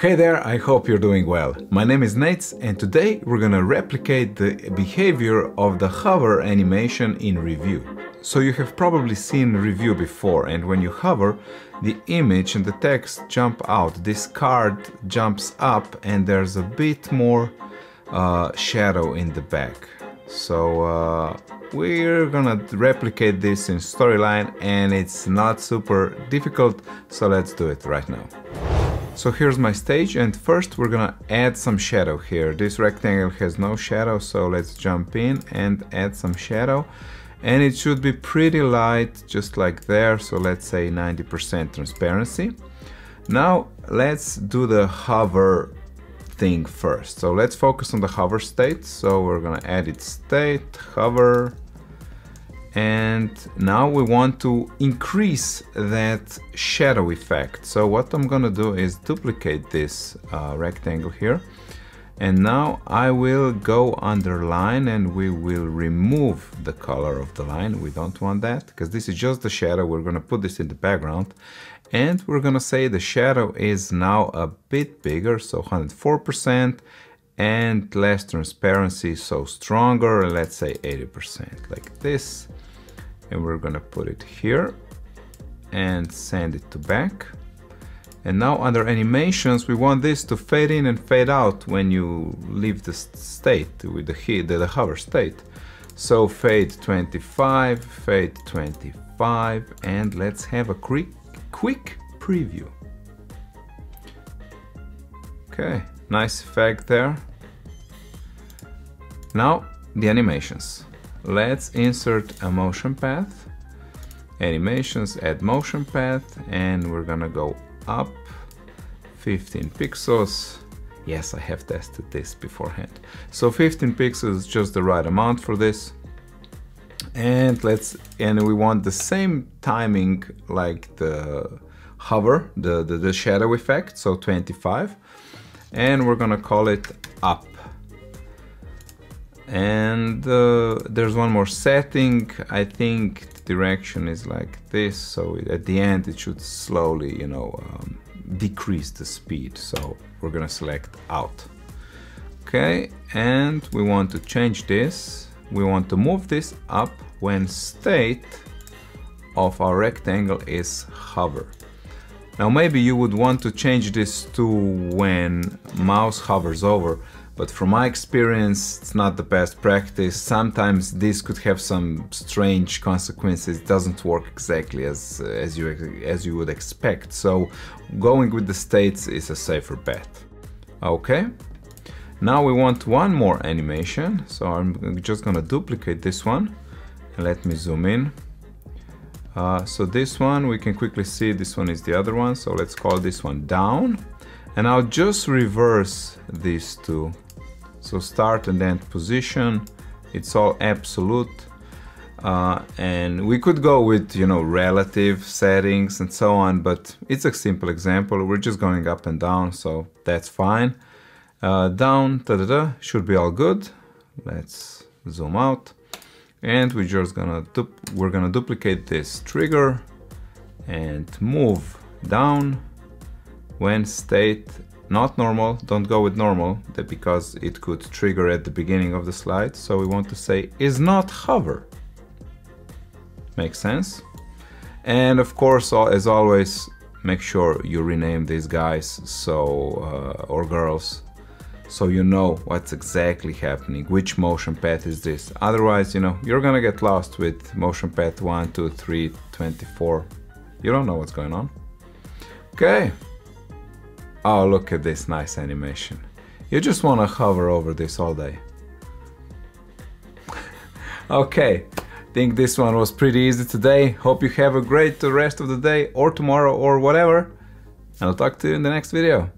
Hey there, I hope you're doing well. My name is Nejc and today we're gonna replicate the behavior of the hover animation in Review. So you have probably seen Review before and when you hover, the image and the text jump out. This card jumps up and there's a bit more uh, shadow in the back. So uh, we're gonna replicate this in Storyline and it's not super difficult, so let's do it right now. So here's my stage and first we're gonna add some shadow here. This rectangle has no shadow, so let's jump in and add some shadow. And it should be pretty light, just like there, so let's say 90% transparency. Now let's do the hover thing first. So let's focus on the hover state. So we're gonna edit state, hover, and now we want to increase that shadow effect. So what I'm gonna do is duplicate this uh, rectangle here and now I will go under line and we will remove the color of the line. We don't want that because this is just the shadow. We're gonna put this in the background and we're gonna say the shadow is now a bit bigger, so 104% and less transparency, so stronger, let's say 80%, like this. And we're gonna put it here and send it to back. And now under animations we want this to fade in and fade out when you leave the state with the heat the, hover state. So fade 25 fade 25 and let's have a quick quick preview. Okay nice effect there now the animations Let's insert a motion path. Animations, add motion path, and we're gonna go up 15 pixels. Yes, I have tested this beforehand. So 15 pixels is just the right amount for this. And let's, and we want the same timing like the hover, the, the, the shadow effect, so 25. And we're gonna call it up and uh, there's one more setting. I think the direction is like this so at the end it should slowly you know um, decrease the speed. So we're gonna select out. Okay and we want to change this. We want to move this up when state of our rectangle is hover. Now maybe you would want to change this to when mouse hovers over but from my experience it's not the best practice. Sometimes this could have some strange consequences. It doesn't work exactly as as you as you would expect. So going with the states is a safer bet. Okay. Now we want one more animation. So I'm just gonna duplicate this one let me zoom in. Uh, so this one we can quickly see this one is the other one. So let's call this one down and I'll just reverse these two so start and end position, it's all absolute. Uh, and we could go with, you know, relative settings and so on, but it's a simple example. We're just going up and down, so that's fine. Uh, down, da da should be all good. Let's zoom out. And we're just gonna, we're gonna duplicate this trigger and move down when state not normal, don't go with normal that because it could trigger at the beginning of the slide. So we want to say is not hover. Makes sense? And of course, as always, make sure you rename these guys so uh, or girls so you know what's exactly happening which motion path is this otherwise you know you're gonna get lost with motion path 1 2 3 24 you don't know what's going on okay Oh, look at this nice animation. You just want to hover over this all day. okay, think this one was pretty easy today. Hope you have a great rest of the day or tomorrow or whatever. And I'll talk to you in the next video.